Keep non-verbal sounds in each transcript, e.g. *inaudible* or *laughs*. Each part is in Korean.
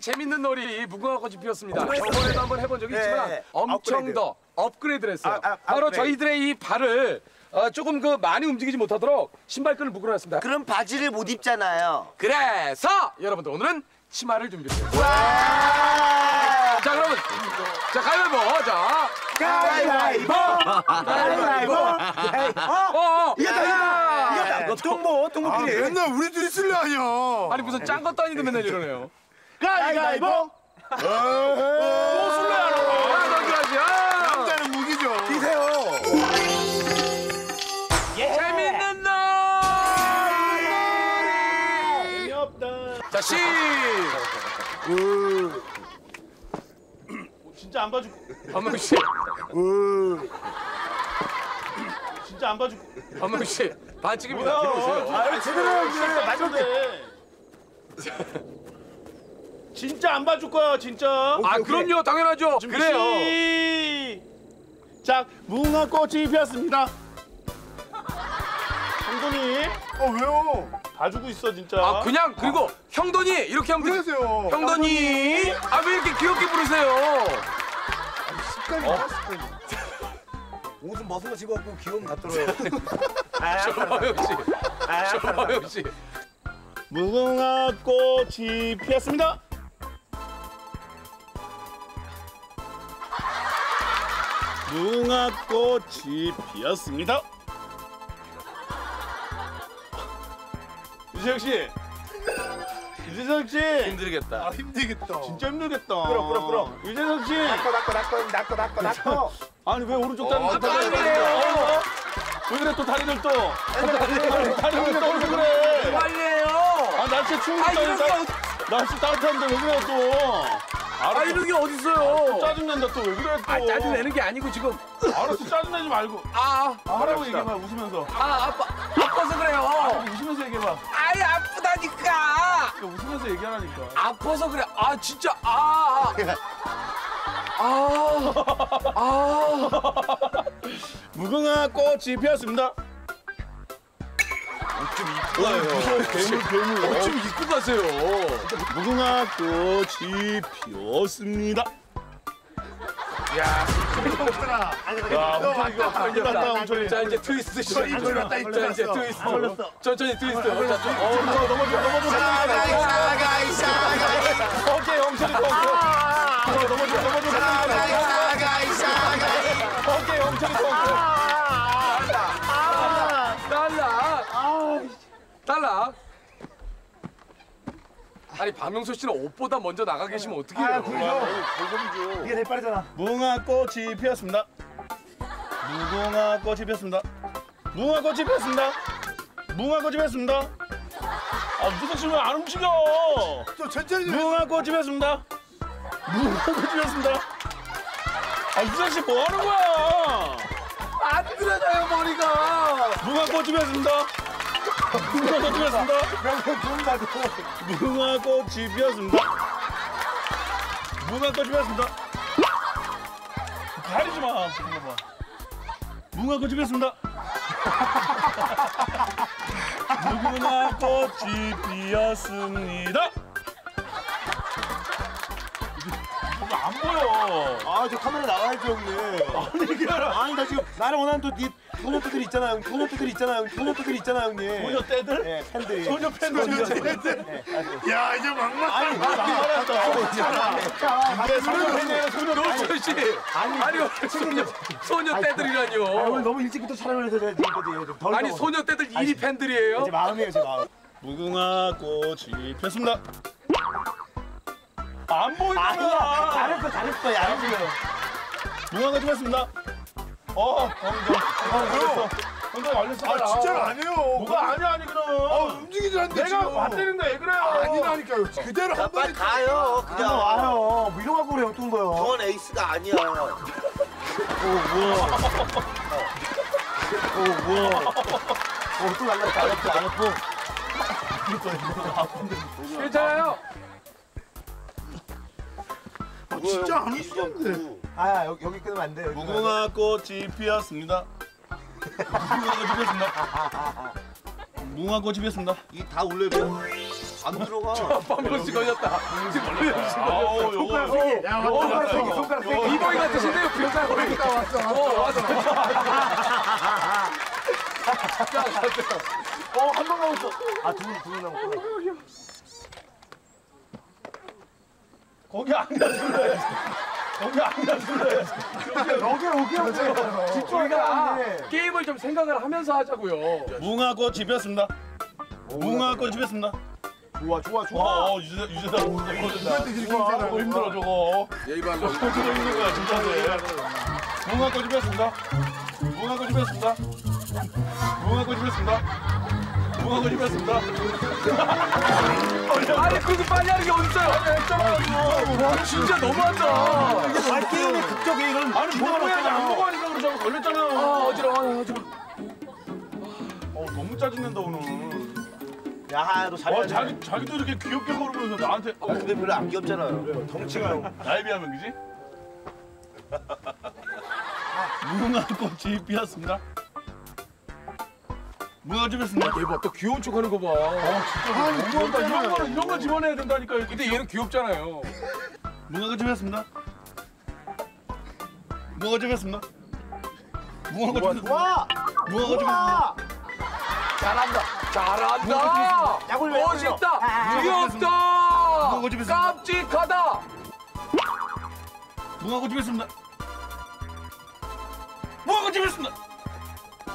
이 재밌는 놀이 무궁화 꽃이 피었습니다. 저번에도 한번 해본 적이 있지만 네, 엄청 업그레이드. 더 업그레이드를 했어요. 아, 아, 바로 업그레이드. 저희들의 이 발을 어, 조금 그 많이 움직이지 못하도록 신발끈을 묶어놨습니다. 그럼 바지를 못 입잖아요. 그래서 여러분들 오늘은 치마를 준비했어요. 자 그러면 자 가위바위보 자 가위바위보! 가위바위보! 어, 어. 이겼다, 이겼다! 이겼다! 동보, 동보끼리. 맨날 우리 둘이 쓸래 아니야. 아니 무슨 짠 것도 아닌데 맨날 이러네요. 가위바위보! 또 술래하러 아 넘겨야지. 아. 남자는 무기죠. 뛰세요. 재밌는 놀. 자 시. 진짜 안 봐줄 한명 씨. 진짜 안 봐줄 한명 씨. 반칙입니다. 뒤로 오세요. 아, 제대로 해야지. 마지막 때. 진짜 안 봐줄 거야 진짜 아 그럼요 당연하죠. 그래요. 자 무궁화꽃이 피었습니다 형돈이 어 왜요? 봐주고 있어 진짜 아 그냥 그리고 형돈이 이렇게 하면 되지. 그러세요. 형돈이 아 왜 이렇게 귀엽게 부르세요? 습관이야 습관이. 옷은 거 집어갖고 귀여움 다 떨어요. 조마영 씨. 조마영 씨. 무궁화꽃이 피었습니다 무궁화꽃이 피었습니다 유재석 씨 유재석 씨 힘들겠다. 아 힘들겠다. 진짜 힘들겠다 끌어, 끌어, 끌어. 유재석 씨 낚고, 낚고, 낚고, 낚고, 낚고, 낚고. 아니 왜 오른쪽 다리 어, 또 다리를 빨리해요. 어? 왜 그래 또 다리를 또 다리를 또왜 그래 빨리해요. 아 날씨 아 날- 어디? 날씨 따뜻한데 왜 그래 또아 알았어 이런 게 어딨어요? 짜증낸다 또 왜 그래 또 아 짜증 내는 게 아니고 지금 알았어 짜증내지 말고 아. 하라고 얘기해봐 웃으면서 아 아파 아파서 그래요. 웃으면서 얘기해봐 아이 아프다니까. 그러니까 웃으면서 얘기하라니까 아파서 그래. 아 진짜 아. 아. 아. *laughs* 무궁화 꽃이 피었습니다 무서워. 괴물 괴물 어, 좀 입고 가세요. 무궁화 꽃이 피었습니다 야. 야 엄청 이거 걸렸다 엄청 자 이제 트위스트 시. 이 걸렸다, 이자 이제. 트위스트. 걸렸어. 천천히 트위스트. 자, 좀- 어, 넘어져 넘어져 넘어져 사가이, 사가이, 사가이. 어깨 영철이 또 넘어져 넘어져 사가이, 사가이, 사가이. 어깨 영철이 또 달라. 아니 박명수 씨는 옷보다 먼저 나가 계시면 어떡해요? 이게 제일 빠르잖아. 무궁화 꽃이 피었습니다. 무궁화 꽃이 피었습니다. 무궁화 꽃이 피었습니다. 무궁화 꽃이 피었습니다. 아, 유석 씨왜 안 움직여? 또 천천히 좀. 무궁화 꽃이 피었습니다. 무궁화 꽃이 피었습니다. 아, 유석 씨뭐 하는 거야? 안 들어가요 머리가. 무궁화 꽃이 피었습니다. 무궁화꽃이 피었습니다. 무궁화꽃이 피었습니다. 무궁화꽃이 피었습니다. 가리지 마. 봐. 무궁화꽃이 피었습니다. 무궁화꽃이 피었습니다. 안 보여. 아, 저 카메라 나와야죠, 형님. 아니, 나 지금 나를 원하는 또네 소녀들 있잖아, 형. 소녀들 있잖아, 형. 소녀들 있잖아, 형님. 소녀 떼들? 네, 팬들이. 소녀 팬들. 야 이제 막말. 아니, 막말한다. 이게 소녀 팬이에요, 소녀 팬. 노철 씨. 아니, 아니 소녀 소녀 아, 오늘. 너무 일찍부터 촬영을 해서 제가 지금 좀 덜. 아니. 소녀 떼들 일이 팬들이에요. 제 마음이에요, 제 마음. 무궁화 꽃이 피었습니다. 안 보이잖아. 아니야, 잘했어, 잘했어, 야, 형님. 무궁화 꽃이 피었습니다. 어, 형도. 형도. 형도 알렸어. 아 진짜로 안 해요. 뭐가 아니야 아니 그럼. 아 움직이지 않는데 내가 지금. 봤다는데 왜 그래요? 아니라니까요. 그대로 한 번에. 가요 그냥 그냥 와요. 뭐 이런 거 그래, 어떤 거요? 저건 에이스가 아니야 어, 또 날랐다, 안 아프고, 안 아프고. 괜찮아요. 아, 진짜 안 움직이는데. 아, 여기, 여기 끊으면 안 돼. 안 돼. 무궁화 꽃이 피었습니다. 무궁화 꽃이 피었습니다. 무궁화 꽃이 피었습니다. 이다 올려야 돼 안 들어가. 씨 걸렸다. 지금 박명수 씨 아우 걸렸다. 요거 야, 손가락 손가락 세기. 이보이 같으신데요, 비영상 걸리니까 왔어. 어, 왔어. 자. 어, 한번 남았어. 아, 두 분, 두분 남았구나. 거기 안 가줄 래 거기 안 가줄래 여기, 여기 하세요. 우리가 집중하자. 게임을 좀 생각을 하면서 하자고요. 무궁화꽃이 피었습니다. 무궁화꽃이 피었습니다. 좋아, 좋아, 좋아. 어, 어 유재 유재다 힘들다. 저거 힘들어 저거. 예의 발로. 저거 힘든 거야 진짜인데 무궁화꽃이 피었습니다. 무궁화꽃이 피었습니다. 무궁화꽃이 피었습니다 무궁화꽃이 피었습니다 *laughs* 아니, 그거 빨리 하는 게 어딨어요? 했잖아요. 진짜 너무한다. 아, 게임의 극적이 이런. 아니 먹어야지 안 먹어야니까 그러저 걸렸잖아요 아, 어지러워, 아, 어지러워. 어, 너무 짜증낸다 오늘 야, 너와 잘해. 자기 자기도 이렇게 귀엽게 걸으면서 나한테 어, 근데 별로 안 귀엽잖아요. 덩치가. 나에 비하면 그지? *laughs* 무궁화 꽃이 피었습니다 봐, 또 귀여운 척 하는 거 봐. 아 너무한다 이런 거는 이런 거 집어내야 된다니까 이렇게 근데 얘는 귀엽잖아요. 피었습니다 좋아. 무궁화꽃이 피었습니다 좋아. 잘한다. 잘한다. 왜 멋있다. 귀엽다. 깜찍하다. 피었습니다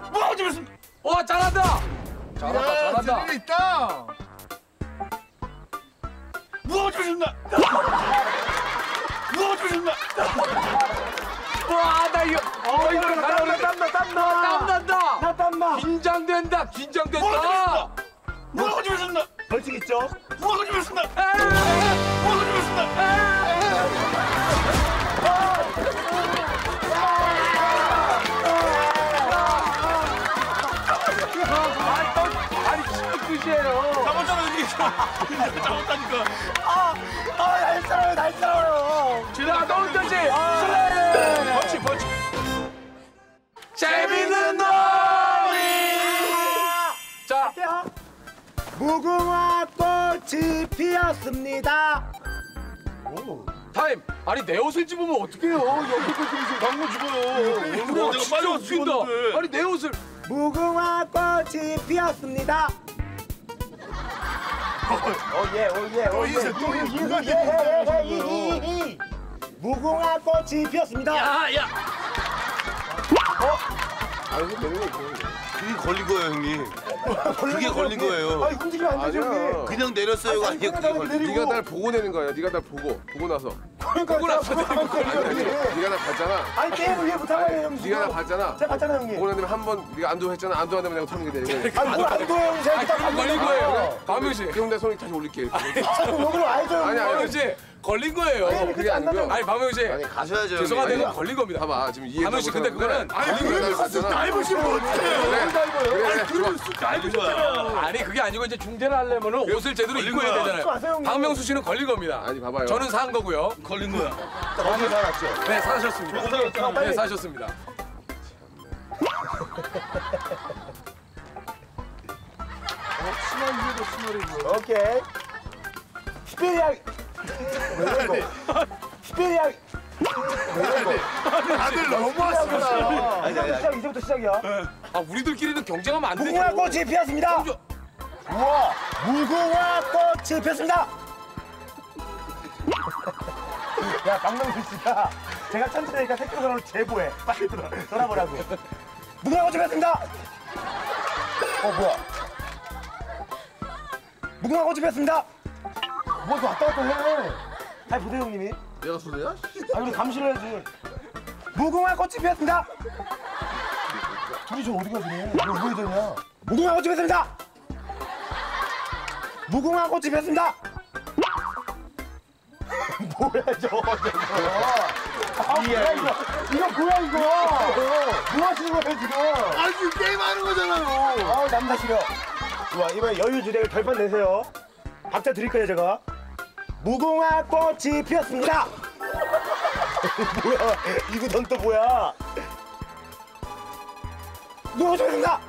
무궁화꽃이 피었습니다 와, 잘한다. 잘한다, 야, 잘한다. 재능 있다. 무궁화꽃이 피었습니다 무궁화꽃이 피었습니다 와, 나 이거, 어, 이거 땀나, 땀나, 땀나. 땀난다. 나 땀나. 긴장된다, 긴장된다. 무궁화꽃이 피었습니다 벌칙 있죠? 무궁화꽃이 피었습니다 이게 잡았다니까 아, 날 살아요, 날 살아요. 자, 너운터지 슬레이. 벌칙 벌칙 재밌는 놀이. 자, 무궁화 꽃이 피었습니다. 타임. 아니, 내 옷을 집으면 어떡해요. 광고 죽어요 우와, 내가 진짜 빨리. 죽었는데. 아니, 내 옷을. 무궁화 꽃이 피었습니다. oh yeah oh yeah oh yeah 이예예예이 무궁화 꽃이 피었습니다. 야, 야. 그게 걸린 거예요, 형님. *laughs* 그게 걸린 거예요. 아 움직이면 안 되죠 형님. 그냥 내렸어요가 아니에요. 그게 걸린 내리고. 네가 날 보고 내는 거야. 네가 날 보고 보고 나서 그러니까 보고 나서. 네가 날 봤잖아. 아니 게임을 왜 거예요 형님? 네가 날 봤잖아. 제가 봤잖아요 형님. 보고 나면 한번 네가 안도 했잖아. 안도 하면 내가 터는 게 되는 거야. 아니 뭘안 돼요 형님. 제가 아니, 딱 걸린 거예요. 박명 씨. 그럼 내 손이 다시 올릴게. 아니 요거 알죠 형님. 아니, 아니. 씨, 걸린 거예요. 그게 아니고요. 아니, 박명 씨. 아니 가셔야죠. 죄송한데. 이건 걸린 겁니다. 봐봐 지금 이해 박명 씨, 근데 그거는 아니 네가 날 봤잖아. 다 해보시면 어떡해. 그래 그래 그래. 좋아. 알고 거야. 아니 그게 아니고 이제 중재를 하려면 옷을 제대로 입고 해야 되잖아요. 박명수 씨는 걸린 겁니다. 아니 봐봐요. 저는 산 거고요. 걸린 거야. 너무 살았죠. 네, 사셨습니다. 네, 사셨습니다. 오케이. 시베리아. 시베리아. 다들 너무하시다. 아, 이제부터 시작, 이제부터 시작이야. 아, 우리들끼리는 경쟁하면 안 되죠. 무궁화 꽃이 피었습니다. 우와, 무궁화 꽃이 피었습니다. *laughs* 야, 박명수 씨가 제가 천천히니까 새끼 전화로 제보해. 빨리 들어, 전화보라고. 무궁화 꽃이 피었습니다. 어, 뭐야? 무궁화 꽃이 피었습니다. 뭐 이렇게 왔다 갔다 해? 잘 보세요, 형님이. 내가 소리야? 아, 그럼 감시를 해야지. 무궁화 꽃이 피었습니다. 둘이 저 어디 가시네? 왜 우회전이야? 무궁화 꽃이 피었습니다. 무궁화 꽃이 피었습니다. *laughs* 뭐야 저거. 아, 뭐야 이거? 이거 뭐야 이거? 뭐 하시는 거예요 지금? 아, 지금 게임하는 거잖아요. 아우 남다 싫어. 좋아 이번에 여유주택 결판 내세요. 박자 드릴 거예요 제가. 무궁화 꽃이 피었습니다. *laughs* 뭐야? 이 구단 또 뭐야? 무궁화집했습니다.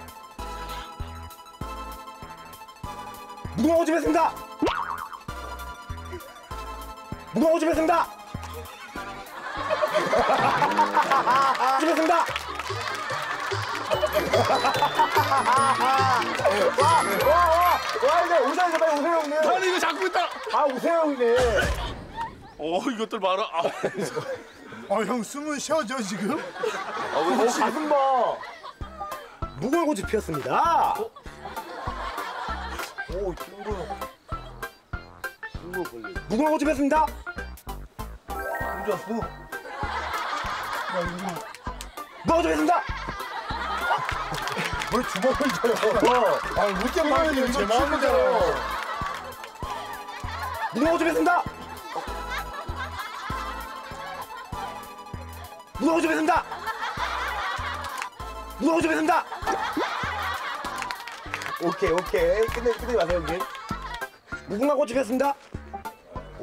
무궁화집했습니다. 무궁화집했습니다. 집했습니다. 와, 와, 와. 와 이제 오세요 이제 빨리 오세요 형님. 아니 이거 자꾸 있다. 아 오세요 형님. 어 이것들 봐라. 아, 어, 아형 숨은 쉬어져 지금? 아, 어, 가슴 봐. 무골고지 피었습니다. 어? 오 둥근. 둥근 걸려. 무골고지 피었습니다. 혼자 숨. 나 이거. 무골고지 피었습니다. 저를 주먹을 쳐요? 아, 못게 말하는 제 마음이잖아요. 문어 좀 했습니다. 문어 좀 했습니다. 문어 좀 했습니다. 오케이, 오케이. 끝내지 마세요, 형님. 무궁화 꽃이 폈습니다.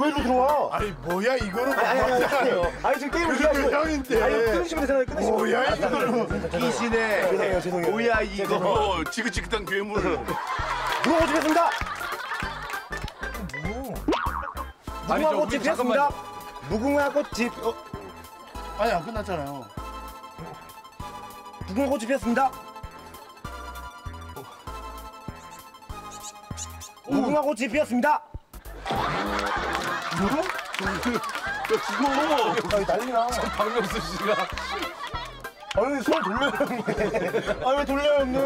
왜 이리로 들어와? 아니 뭐야 이거는 아니 아니 아니 아니 아니 지금 게임을 기다리고 형인데. 아니 끊으시면 되잖아요 끊으시면 뭐야 이거는 귀신의 죄송해요 뭐야 이거 지긋지긋한 괴물. 무궁화꽃이 우리 잠깐만요. 폈습니다. 무궁화꽃이 어, 아니 안 끝났잖아요 무궁화꽃이 폈습니다. 무궁화 꽃이 피었습니다. 죽어. 아니 난리나. 박명수 씨가 아니 손 돌려요 형님. 아왜 돌려요 형님?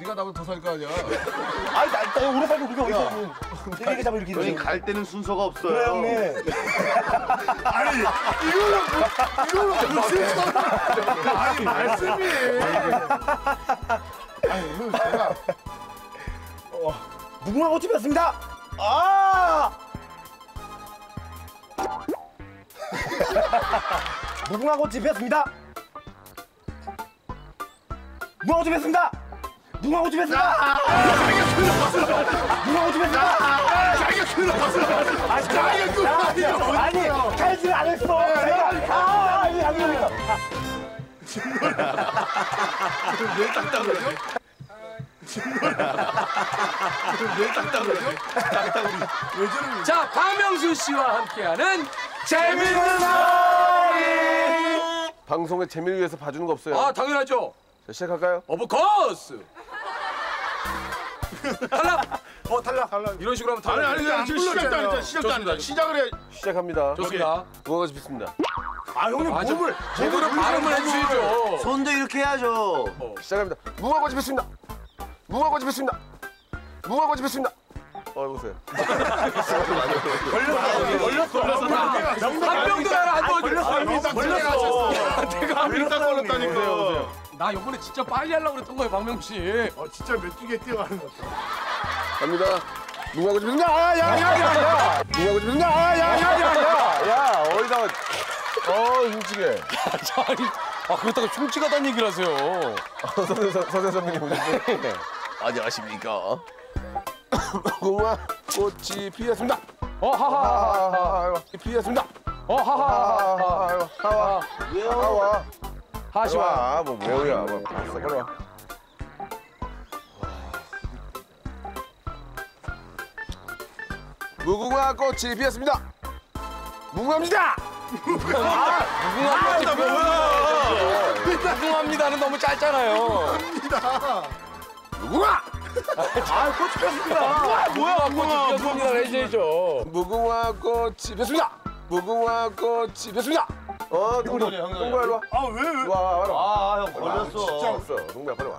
네가 나보다 더 살 거 아니야. 아니 나, 나 오른팔도 그게 어디 있어? 이렇게 잡아 이렇게 이렇게. 갈 때는 순서가 없어요. 그래 형님. 아니 이거는 뭐- 이거는 무슨 소리야 아니 말씀이 아니 형 제가 무궁화 꽃이 피었습니다. 아! 무궁화꽃이 피었습니다. 무궁화꽃이 피었습니다. 무궁화꽃이 피었습니다. 무궁화꽃이 피었습니다. 자기가 것을 아 자기가 그런 아니, 칼질 안 했어. 내가 아, 아니, 아니, 아니. 자 박명수 씨와 함께하는 재밌는 방송에 재미를 위해서 봐주는 거 없어요. 아 당연하죠. 자, 시작할까요? Of course. *laughs* 탈락. 어 탈락 탈락. 이런 식으로 하면 아니 탈락. 아니 아니 지금 시작도 안 했잖아. 시작도 안 했잖아. 시작을 해. 시작합니다. 좋습니다. 무궁화꽃이 폈습니다. 아, 형님 아, 저- 몸을 제대로 발음을 해주시죠. 손도 이렇게 해야죠. 시작합니다. 무궁화꽃이 폈습니다. 무궁화꽃이 폈습니다. 무궁화꽃이 폈습니다. 어, 보세요. 한 명도 나를 안 도와줘. 걸렸어. 내가 일단 걸렸다니까. 나 이번에 진짜 빨리 하려고 그랬던 거예요, 박명수 씨. 어 진짜 메뚜기에 뛰어가는 것 같아 갑니다. 무궁화꽃이 폈습니다. 아, 야, 야, 야, 야. 무궁화꽃이 폈습니다. 아, 야, 야, 야, 야. 야, 어디다. 어, 훔치게. 아니, 아 그렇다고 흉측하다는 얘기를 하세요. 서대 서대 선배님 오셨는데. *laughs* 안녕하십니까. *coughs* 무궁화꽃이 피었습니다. 어 하하. 피었습니다. 어 하하. 하하 하하. 하와. 왜요? 하와. 하시와. 와, 뭐 매우야. 뭐 봤어. 빨리 와. 무궁화 꽃이 피었습니다. 무궁화입니다. 무궁합니다 뭐야? 무궁합니다는 너무 짧잖아요. 무궁화. 아, 꽃이 폈습니다. 뭐야 꽃이 피었습니다 해줘야죠. 무궁화 꽃이 피었습니다. 무궁화 꽃이 피었습니다. 어, 동동, 동구야 일로 와. 아 왜 왜? 와, 와, 와. 아형 진짜 걸렸어. 없어. 동구야 빨리 와.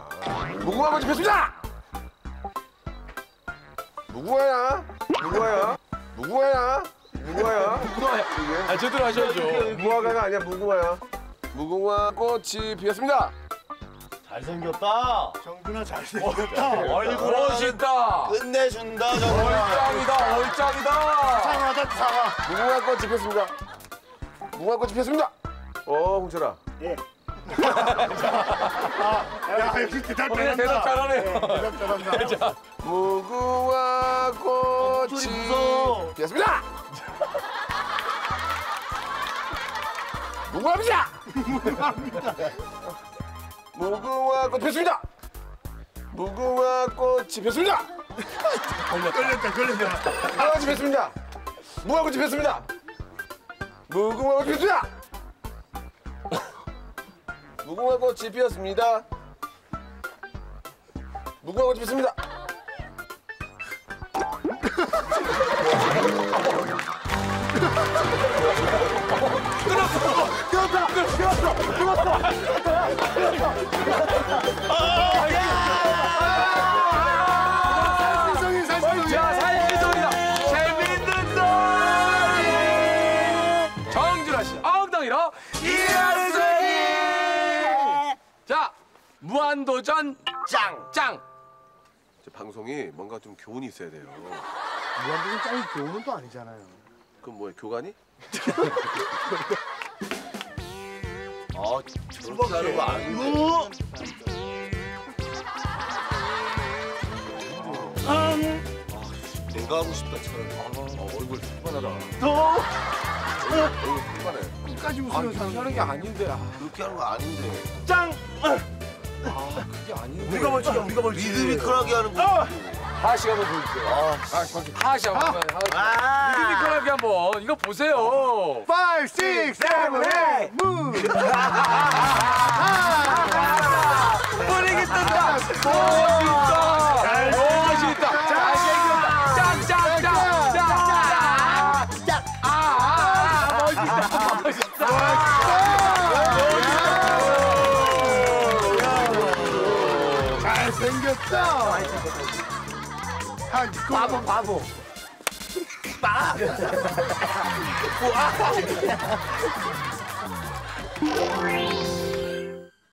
무궁화꽃이 피었습니다. 무궁화야? 무궁화야? 무궁화야? 무궁화야? 아 제대로 하셔야죠. 무궁화가 아니야 무궁화야. 무궁화 꽃이 피었습니다. 잘생겼다. 정준아 잘생겼다 얼굴은 멋있다. 끝내준다 정말. 얼짱이다 얼짱이다. 상하다 상하 무궁화 꽃이 피었습니다. 무궁화꽃이 피었습니다. 어, 홍철아. 예. *laughs* 야 역시 대답 오늘 잘한다. 대답 잘하네요. 대답 잘한다. *laughs* 자, 무궁화 꽃이 무서워. 피었습니다. 무궁화입니다. 무궁화 꽃 피었습니다. 무궁화 꽃이 피었습니다. *laughs* 걸렸다 걸렸다. 피었습니다. 무궁화 꽃이 피었습니다. 무궁화 꽃이 피었습니다. 무궁화 꽃이 피었습니다. 무궁화 꽃이 피었습니다. 방송이 뭔가 좀 교훈이 있어야 돼요. 무한도전 짱이 교훈은 또 아니잖아요. 그럼 뭐야 교관이? *laughs* 아 저렇게 하는 거 아닌데. 아, 내가 하고 싶다 차라리. 아, 얼굴 흑반하다. 얼굴 흑반해. 끝까지 웃으면 사는 하는 게 아닌데. 아, 그렇게 하는 거 아닌데. 그게 아닌데. 우리가 벌지 우리가 벌지. 리드미컬하게 하는 거. 하하씨 한번 보여주세요. 하하씨 한번. 하하씨. 리드미컬하게 한번. 이거 보세요. 5, 6, 7, 8, 무. 바보 바보. 아.